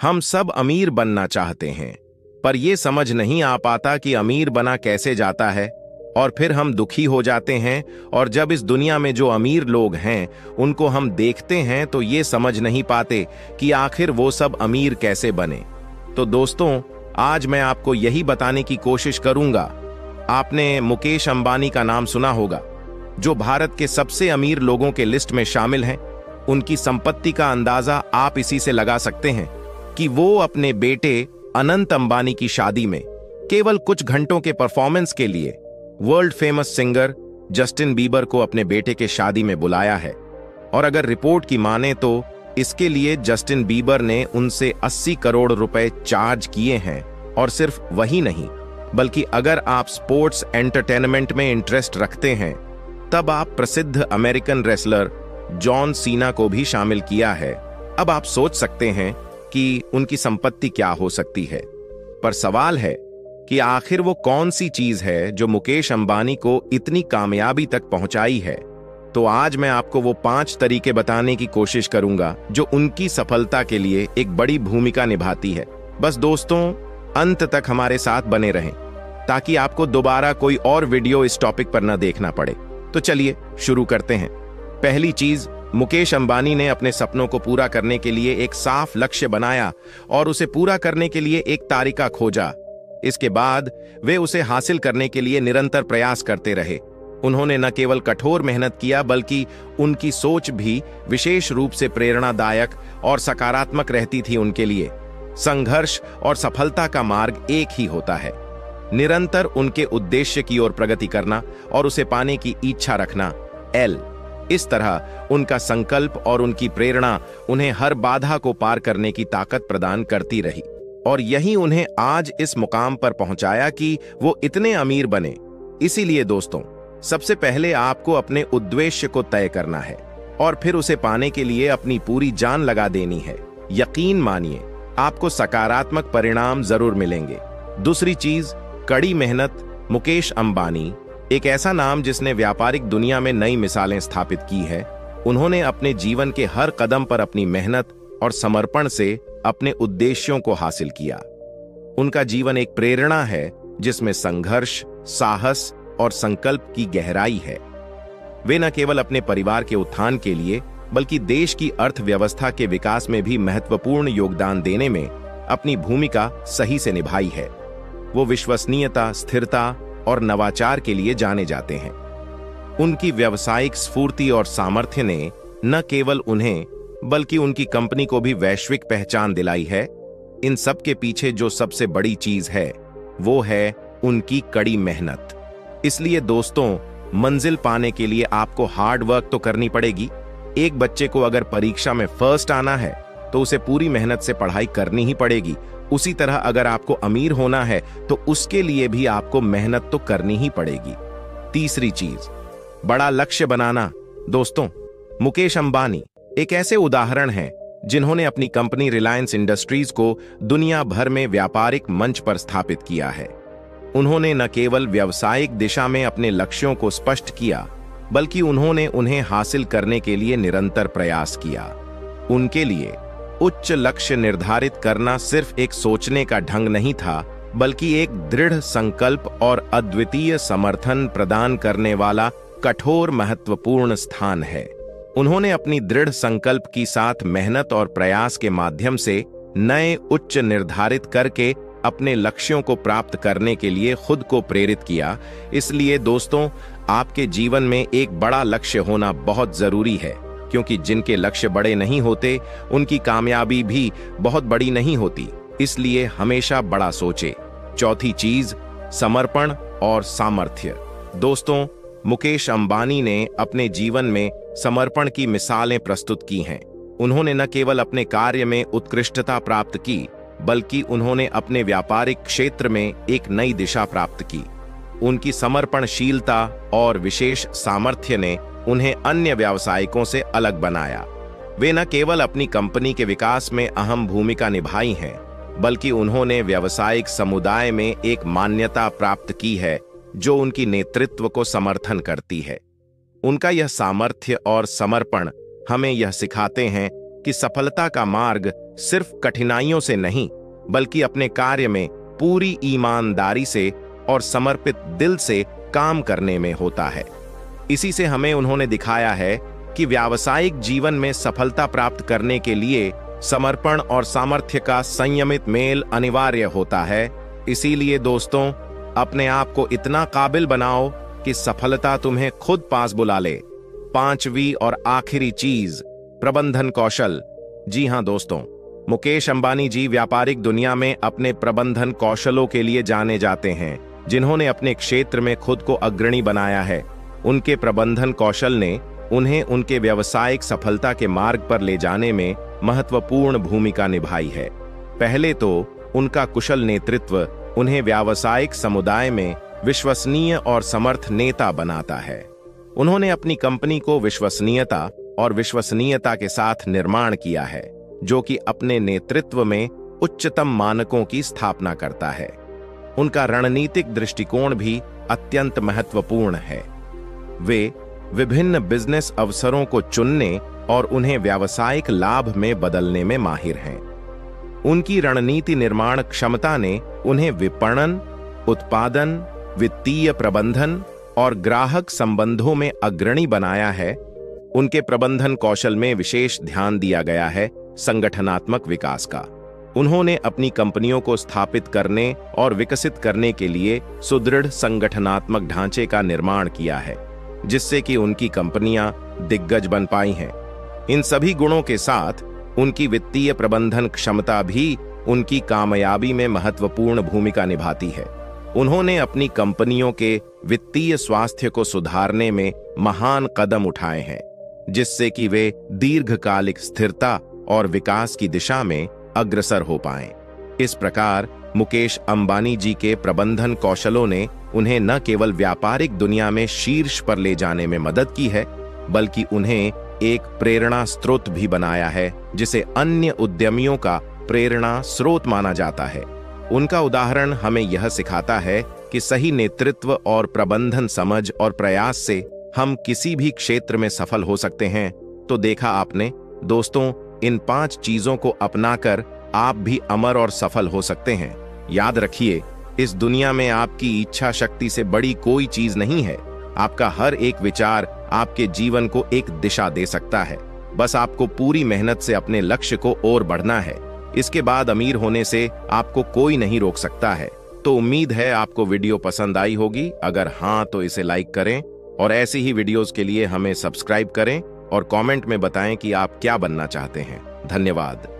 हम सब अमीर बनना चाहते हैं। पर यह समझ नहीं आ पाता कि अमीर बना कैसे जाता है, और फिर हम दुखी हो जाते हैं, और जब इस दुनिया में जो अमीर लोग हैं, उनको हम देखते हैं तो ये समझ नहीं पाते कि आखिर वो सब अमीर कैसे बने। तो दोस्तों, आज मैं आपको यही बताने की कोशिश करूँगा। आपने मुकेश अंबानी का नाम सुना होगा, जो भारत के सबसे अमीर लोगों के लिस्ट में शामिल हैं। उनकी संपत्ति का अंदाज़ा आप इसी से लगा सकते हैं। कि वो अपने बेटे अनंत अंबानी की शादी में केवल कुछ घंटों के परफॉर्मेंस के लिए world famous singer Justin Bieber को अपने बेटे के शादी में बुलाया है। और अगर रिपोर्ट की माने तो इसके लिए जस्टिन बीबर ने उनसे 80 करोड़ रुपए चार्ज किए हैं। और सिर्फ़ वही नहीं, बल्कि अगर आप स्पोर्ट्स एंटरटेनमेंट में इंटरेस्ट रखते हैं, तब आप प्रसिद्ध अमेरिकन रेसलर जॉन सीना को भी शामिल किया है। अब आप सोच सकते हैं कि उनकी संपत्ति क्या हो सकती है। पर सवाल है कि आखिर वो कौन सी चीज़ है जो मुकेश अंबानी को इतनी कामयाबी तक पहुंचाई है? तो आज मैं आपको वो पाँच तरीके बताने की कोशिश करूँगा, जो उनकी सफलता के लिए एक बड़ी भूमिका निभाती है। बस दोस्तों, अंत तक हमारे साथ बने रहें, ताकि आपको दोबारा कोई और वीडियो इस टॉपिक पर न देखना पड़े। तो चलिए, शुरू करते हैं। पहली चीज़, मुकेश अंबानी ने अपने सपनों को पूरा करने के लिए एक साफ़ लक्ष्य बनाया और उसे पूरा करने के लिए एक तारिका खोजा। इसके बाद, वे उसे हासिल करने के लिए निरंतर प्रयास करते रहे। उन्होंने न केवल कठोर मेहनत किया, बल्कि उनकी सोच भी विशेष रूप से प्रेरणादायक और सकारात्मक रहती थी उनके लिए। संघर्ष और सफलता का मार्ग एक ही होता है। निरंतर उनके उद्देश्य की ओर प्रगति करना और उसे पाने की इच्छा रखना। एल। इस तरह उनका संकल्प और उनकी प्रेरणा उन्हें हर बाधा को पार करने की ताकत प्रदान करती रही। और यही उन्हें आज इस मुकाम पर पहुँचाया कि वो इतने अमीर बने। इसीलिए दोस्तों, सबसे पहले आपको अपने उद्देश्य को तय करना है और फिर उसे पाने के लिए अपनी पूरी जान लगा देनी है। यकीन मानिए, आपको सकारात्मक परिणाम ज़रूर मिलेंगे। दूसरी चीज़, कड़ी मेहनत, मुकेश अंबानी एक ऐसा नाम जिसने व्यापारिक दुनिया में नई मिसालें स्थापित की है। उन्होंने अपने जीवन के हर कदम पर अपनी मेहनत और समर्पण से अपने उद्देश्यों को हासिल किया। उनका जीवन एक प्रेरणा है, जिसमें संघर्ष, साहस और संकल्प की गहराई है। वे न केवल अपने परिवार के उत्थान के लिए, बल्कि देश की अर्थव्यवस्था के विकास में भी महत्वपूर्ण योगदान देने में अपनी भूमिका सही से निभाई है। वो विश्वसनीयता, स्थिरता और नवाचार के लिए जाने जाते हैं। उनकी व्यावसायिक स्फूर्ति और सामर्थ्य ने न केवल उन्हें, बल्कि उनकी कंपनी को भी वैश्विक पहचान दिलाई है। इन सब के पीछे जो सबसे बड़ी चीज़ है, वो है उनकी कड़ी मेहनत। इसलिए दोस्तों, मंजिल पाने के लिए आपको हार्ड वर्क तो करनी पड़ेगी। एक बच्चे को अगर परीक्षा में फ़र्स्ट आना है तो उसे पूरी मेहनत से पढ़ाई करनी ही पड़ेगी। उसी तरह अगर आपको अमीर होना है तो उसके लिए भी आपको मेहनत तो करनी ही पड़ेगी। तीसरी चीज़, बड़ा लक्ष्य बनाना। दोस्तों, मुकेश अंबानी एक ऐसे उदाहरण हैं, जिन्होंने अपनी कंपनी रिलायंस इंडस्ट्रीज़ को दुनिया भर में व्यापारिक मंच पर स्थापित किया है। उन्होंने न केवल व्यावसायिक दिशा में अपने लक्ष्यों को स्पष्ट किया, बल्कि उन्होंने उन्हें हासिल करने के लिए निरंतर प्रयास किया। उनके लिए उच्च लक्ष्य निर्धारित करना सिर्फ़ एक सोचने का ढंग नहीं था, बल्कि एक दृढ़ संकल्प और अद्वितीय समर्थन प्रदान करने वाला कठोर महत्वपूर्ण स्थान है। उन्होंने अपनी दृढ़ संकल्प की साथ मेहनत और प्रयास के माध्यम से नए उच्च निर्धारित करके अपने लक्ष्यों को प्राप्त करने के लिए खुद को प्रेरित किया। इसलिए दोस्तों, आपके जीवन में एक बड़ा लक्ष्य होना बहुत ज़रूरी है। क्योंकि जिनके लक्ष्य बड़े नहीं होते, उनकी कामयाबी भी बहुत बड़ी नहीं होती। इसलिए हमेशा बड़ा सोचे। चौथी चीज़, समर्पण और सामर्थ्य। दोस्तों, मुकेश अंबानी ने अपने जीवन में समर्पण की मिसालें प्रस्तुत की हैं। उन्होंने न केवल अपने कार्य में उत्कृष्टता प्राप्त की, बल्कि उन्होंने अपने व्यापारिक क्षेत्र में एक नई दिशा प्राप्त की। उनकी समर्पणशीलता और विशेष सामर्थ्य ने उन्हें अन्य व्यावसायिकों से अलग बनाया। वे न केवल अपनी कंपनी के विकास में अहम भूमिका निभाई हैं, बल्कि उन्होंने व्यावसायिक समुदाय में एक मान्यता प्राप्त की है, जो उनकी नेतृत्व को समर्थन करती है। उनका यह सामर्थ्य और समर्पण हमें यह सिखाते हैं कि सफलता का मार्ग सिर्फ़ कठिनाइयों से नहीं, बल्कि अपने कार्य में पूरी ईमानदारी से और समर्पित दिल से काम करने में होता है। इसी से हमें उन्होंने दिखाया है कि व्यावसायिक जीवन में सफलता प्राप्त करने के लिए समर्पण और सामर्थ्य का संयमित मेल अनिवार्य होता है। इसीलिए दोस्तों, अपने आप को इतना काबिल बनाओ कि सफलता तुम्हें खुद पास बुला ले। पांचवी और आखिरी चीज़, प्रबंधन कौशल। जी हाँ दोस्तों, मुकेश अंबानी जी व्यापारिक दुनिया में अपने प्रबंधन कौशलों के लिए जाने जाते हैं, जिन्होंने अपने क्षेत्र में खुद को अग्रणी बनाया है। उनके प्रबंधन कौशल ने उन्हें उनके व्यवसायिक सफलता के मार्ग पर ले जाने में महत्वपूर्ण भूमिका निभाई है। पहले तो उनका कुशल नेतृत्व उन्हें व्यावसायिक समुदाय में विश्वसनीय और समर्थ नेता बनाता है। उन्होंने अपनी कंपनी को विश्वसनीयता और विश्वसनीयता के साथ निर्माण किया है, जो कि अपने नेतृत्व में उच्चतम मानकों की स्थापना करता है। उनका रणनीतिक दृष्टिकोण भी अत्यंत महत्वपूर्ण है। वे विभिन्न बिज़नेस अवसरों को चुनने और उन्हें व्यावसायिक लाभ में बदलने में माहिर हैं। उनकी रणनीति निर्माण क्षमता ने उन्हें विपणन, उत्पादन, वित्तीय प्रबंधन और ग्राहक संबंधों में अग्रणी बनाया है। उनके प्रबंधन कौशल में विशेष ध्यान दिया गया है संगठनात्मक विकास का। उन्होंने अपनी कंपनियों को स्थापित करने और विकसित करने के लिए सुदृढ़ संगठनात्मक ढांचे का निर्माण किया है। जिससे कि उनकी कंपनियाँ दिग्गज बन पाई हैं। इन सभी गुणों के साथ, उनकी वित्तीय प्रबंधन क्षमता भी उनकी कामयाबी में महत्वपूर्ण भूमिका निभाती है। उन्होंने अपनी कंपनियों के वित्तीय स्वास्थ्य को सुधारने में महान कदम उठाए हैं, जिससे कि वे दीर्घकालिक स्थिरता और विकास की दिशा में अग्रसर हो पाए। इस प्रकार मुकेश अंबानी जी के प्रबंधन कौशलों ने उन्हें न केवल व्यापारिक दुनिया में शीर्ष पर ले जाने में मदद की है, बल्कि उन्हें एक प्रेरणा स्रोत भी बनाया है, जिसे अन्य उद्यमियों का प्रेरणा स्रोत माना जाता है। उनका उदाहरण हमें यह सिखाता है कि सही नेतृत्व और प्रबंधन समझ और प्रयास से हम किसी भी क्षेत्र में सफल हो सकते हैं। तो देखा आपने, दोस्तों, इन पाँच चीज़ों को अपनाकर आप भी अमर और सफल हो सकते हैं। याद रखिए इस दुनिया में आपकी इच्छा शक्ति से बड़ी कोई चीज़ नहीं है। आपका हर एक विचार आपके जीवन को एक दिशा दे सकता है। बस आपको पूरी मेहनत से अपने लक्ष्य को और बढ़ना है। इसके बाद अमीर होने से आपको कोई नहीं रोक सकता है। तो उम्मीद है आपको वीडियो पसंद आई होगी। अगर हाँ तो इसे लाइक करें और ऐसी ही वीडियोस के लिए हमें सब्सक्राइब करें और कमेंट में बताएँ कि आप क्या बनना चाहते हैं। धन्यवाद।